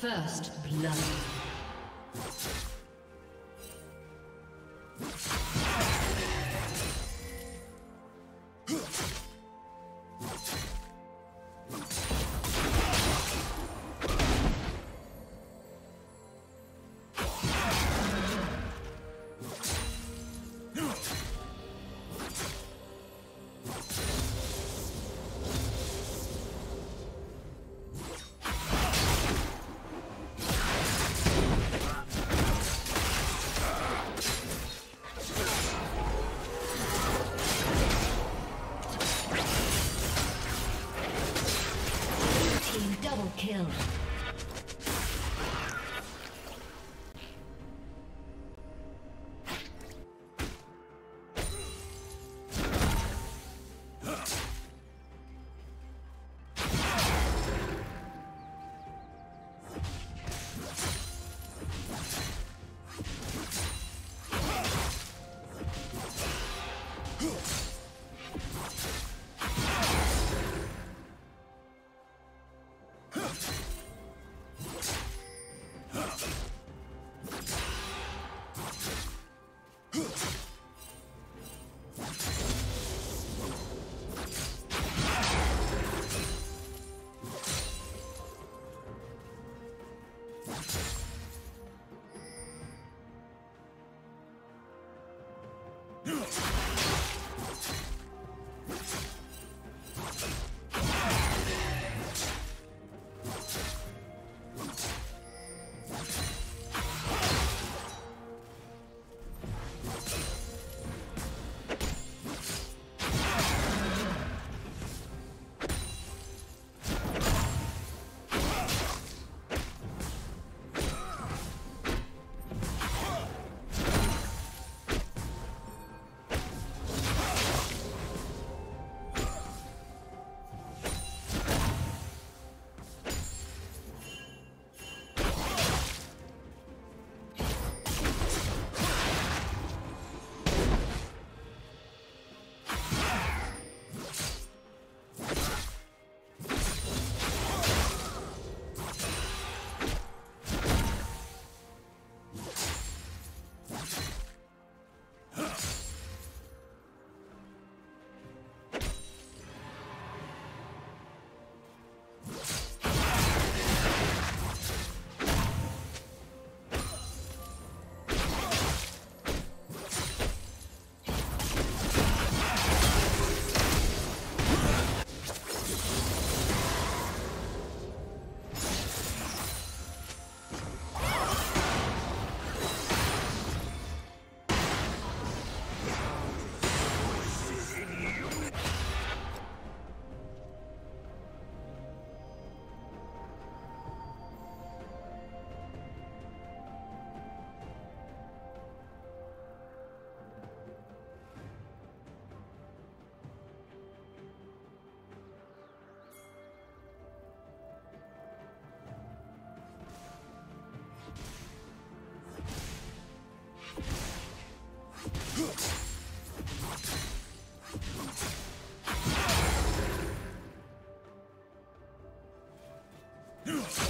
First blood. Ugh!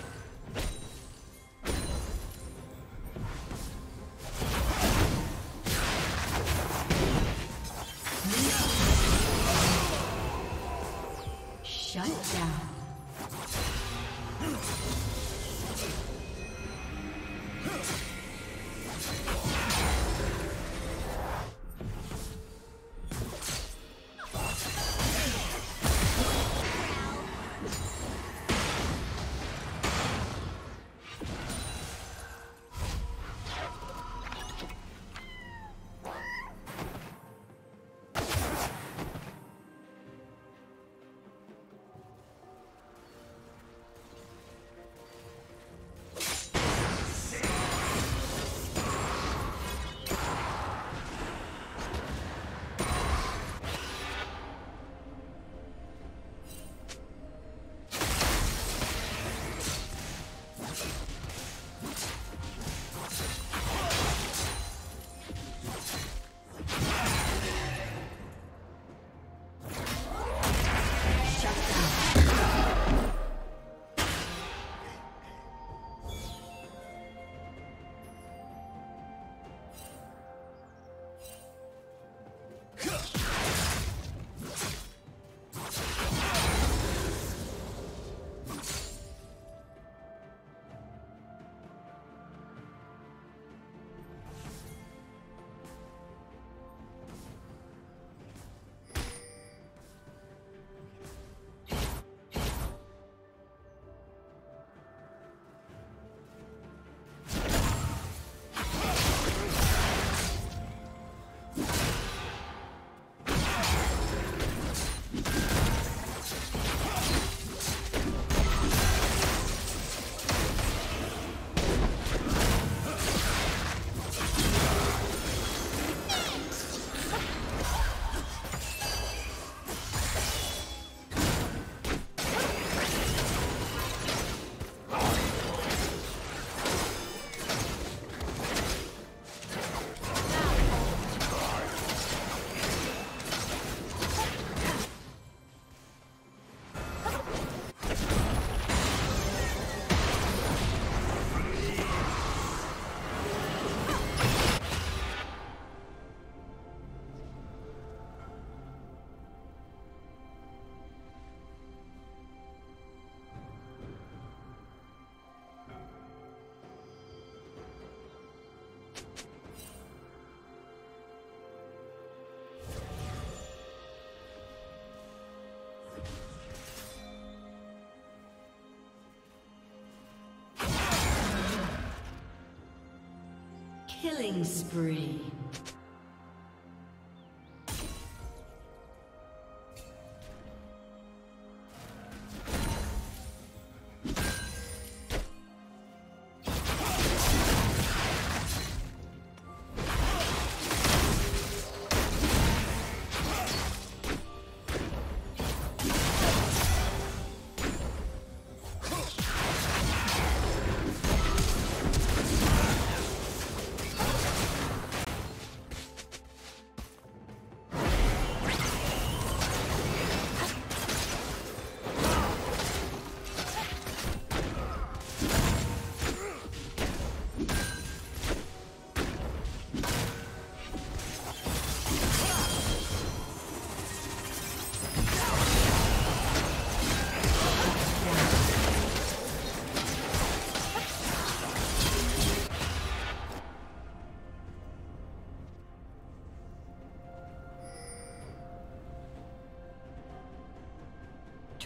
Killing spree.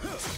Huh.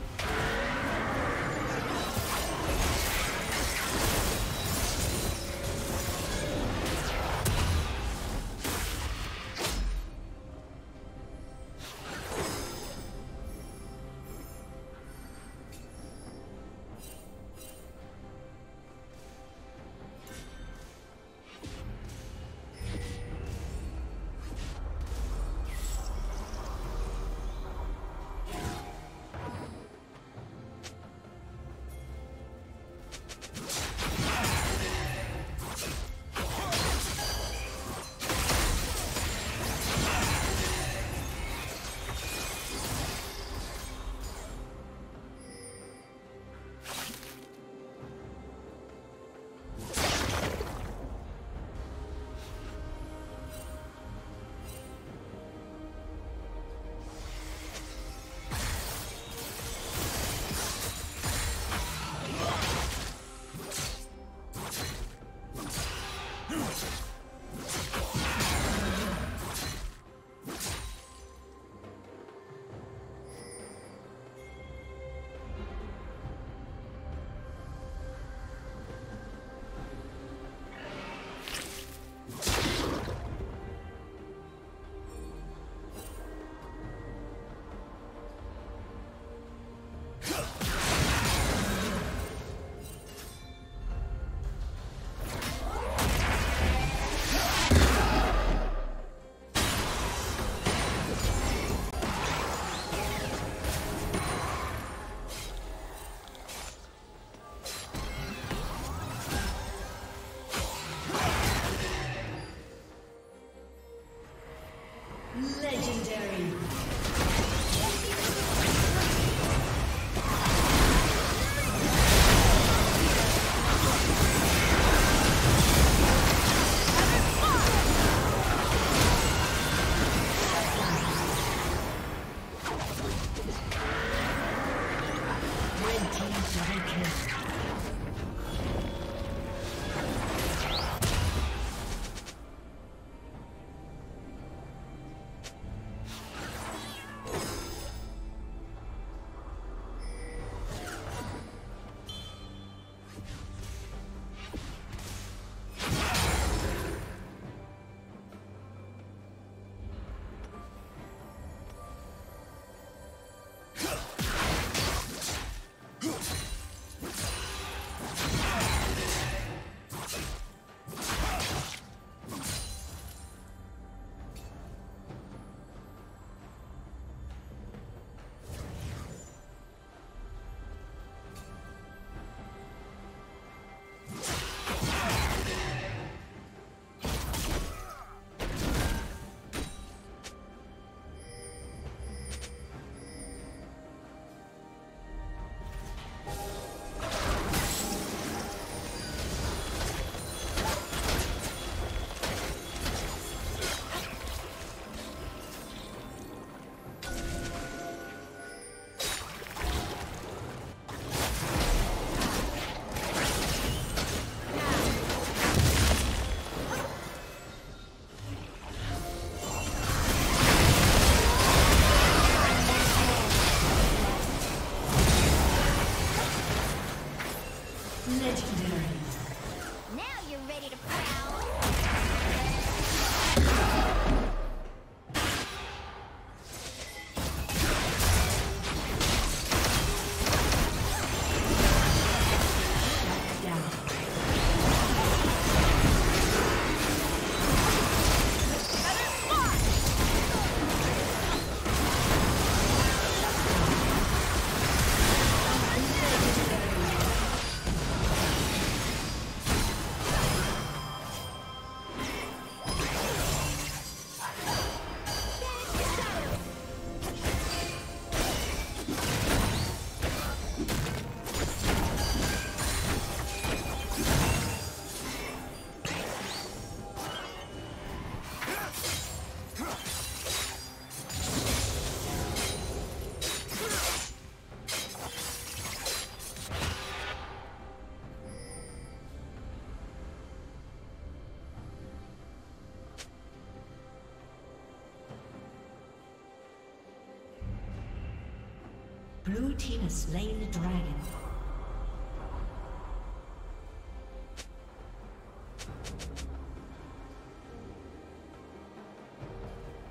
Blue team has slain the dragon.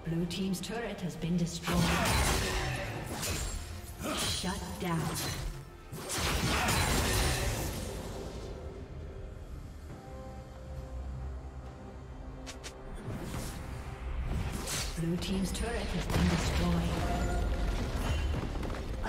Blue team's turret has been destroyed. Shut down. Blue team's turret has been destroyed.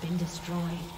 Been destroyed.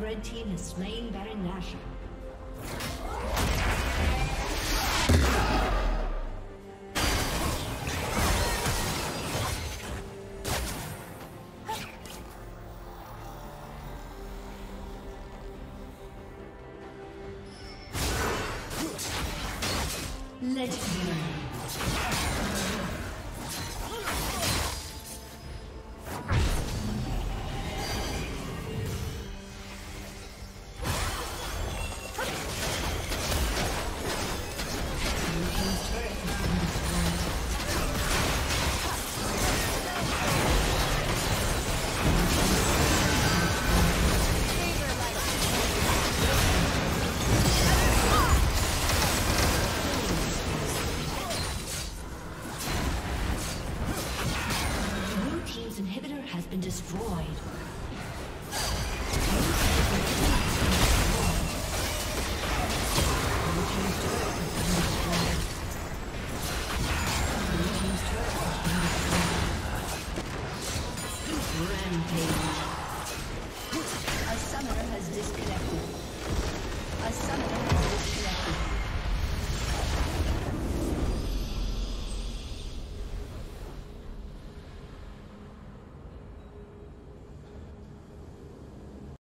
Red team has slain Baron Nashor. Legendary.